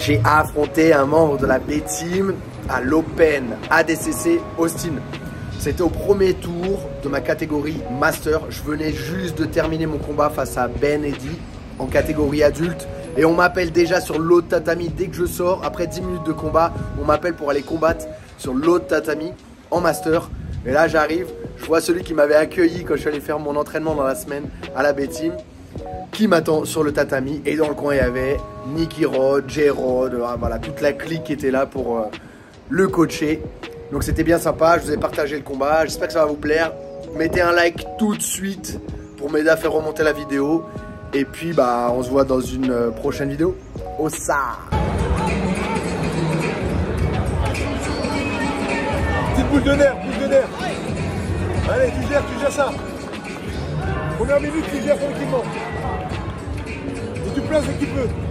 j'ai affronté un membre de la B-Team à l'Open ADCC Austin. C'était au premier tour de ma catégorie Master. Je venais juste de terminer mon combat face à Ben Eddy en catégorie adulte. Et on m'appelle déjà sur l'autre tatami dès que je sors. Après 10 minutes de combat, on m'appelle pour aller combattre sur l'autre tatami en Master. Et là, j'arrive, je vois celui qui m'avait accueilli quand je suis allé faire mon entraînement dans la semaine à la B-Team qui m'attend sur le tatami. Et dans le coin, il y avait Nicky Rod, J-Rod, ah, voilà, toute la clique qui était là pour euh, le coacher. Donc c'était bien sympa, je vous ai partagé le combat, j'espère que ça va vous plaire. Mettez un like tout de suite pour m'aider à faire remonter la vidéo. Et puis bah on se voit dans une euh, prochaine vidéo. Au ça Petite boule de nerf, boule. Allez, tu gères, tu gères ça. Première minute, tu gères tranquillement. Et tu places ce qu'il peut.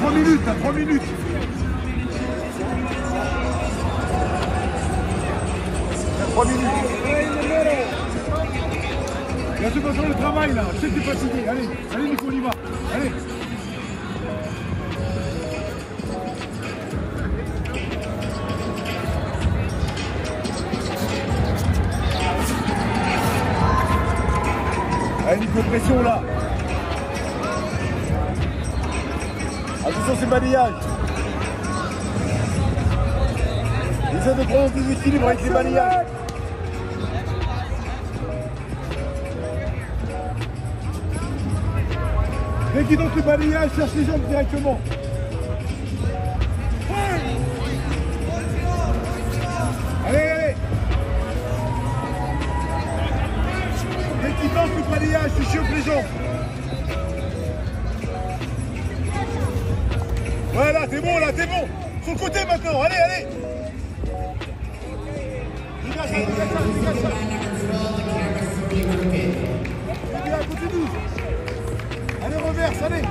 3 minutes, là, 3 minutes. A 3 minutes a tout façon le travail là, je sais que t'es fatigué, allez, allez Nico on y va, allez. Allez Nico, pression là Attention c'est balayage Essaie de prendre des équilibres avec les balayages Dès qu'il donne le balayage, cherche les jambes directement Allez, allez Dès qu'il tente le balayage, tu chopes les jambes. T'es bon là, t'es bon. Sur le côté maintenant, allez, allez. Dégage ça. Regarde, continue. Allez, reverse, allez.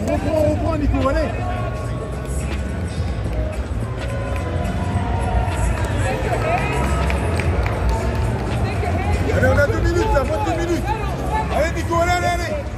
On reprend, on reprend, Nico, allez. Allez, on a deux minutes là, moins de deux minutes. Allez, Nico, allez, allez, allez. Allez,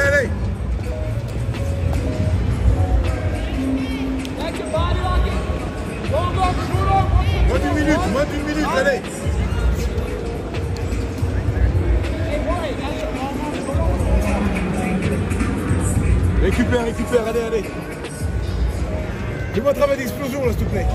Récupère, allez, allez. Fais-moi un travail d'explosion là, s'il te plaît.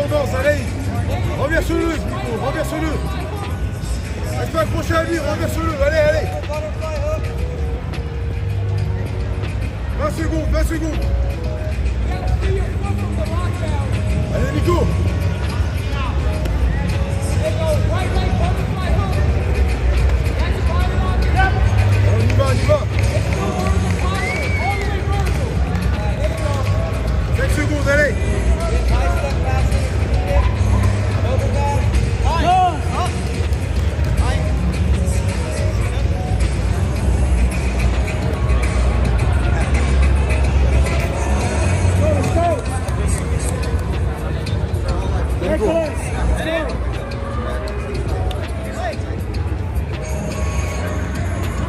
Inverse ta tendance, allez. Renverse-le, Nico, renverse-le. Reste pas accroché à lui, renverse-le. Allez, allez. 20 secondes, 20 secondes. You gotta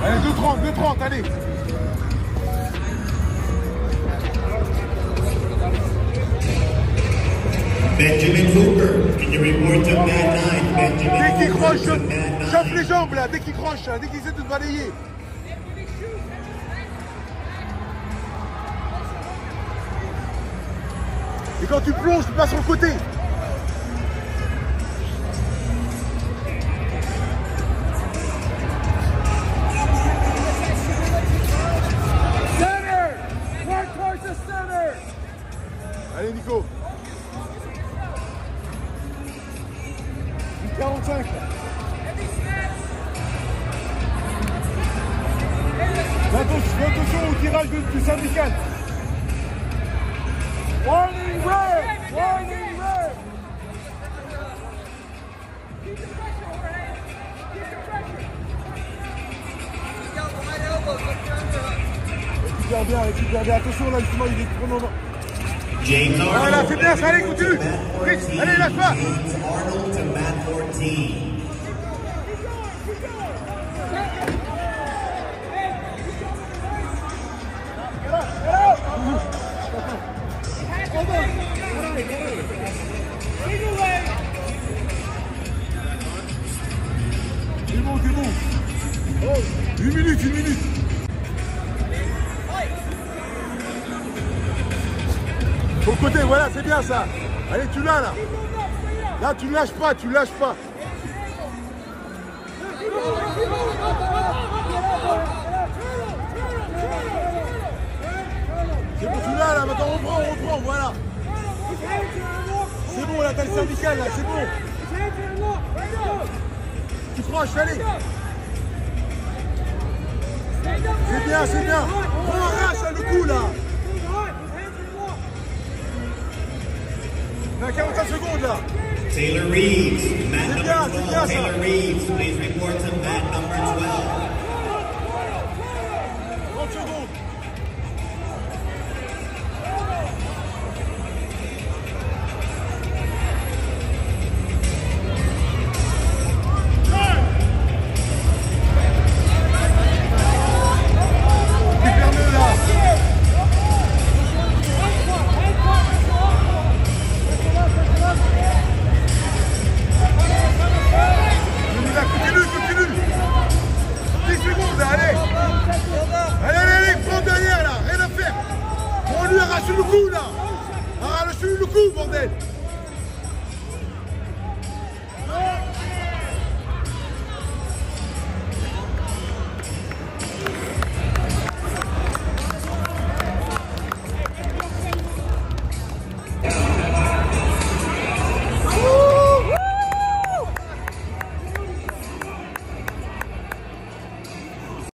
Allez, 2,30, 2,30, allez. Benjamin Hooper, can you report to Mat 9? Benjamin Dès qu'il croche, chauffe 9. les jambes là, dès qu'il croche, dès qu'il essaie de te balayer. Et quand tu plonges, tu passes sur le côté. 45 Fais attention, attention au tirage du syndical. Warning red! Warning red! Bien, récupère bien. Attention là, justement, il est trop. James Voilà, c'est bien, ça, allez, continue. Mat Vite, 14. allez, lâche pas. 16. Une minute, une minute. Au côté, voilà, c'est bien ça. Allez, tu l'as là Là, tu ne lâches pas, tu ne lâches pas. C'est bon, tu l'as là. Maintenant, on reprend, on reprend, voilà. C'est bon, là, t'as le syndical là, c'est bon. Tu croches, allez. C'est bien, c'est bien. Prends arrache là, le coup là. A 45 secondes là. Taylor Reeves, mat number bien, c'est bien, 12. Taylor Reeves, please report to mat number 12.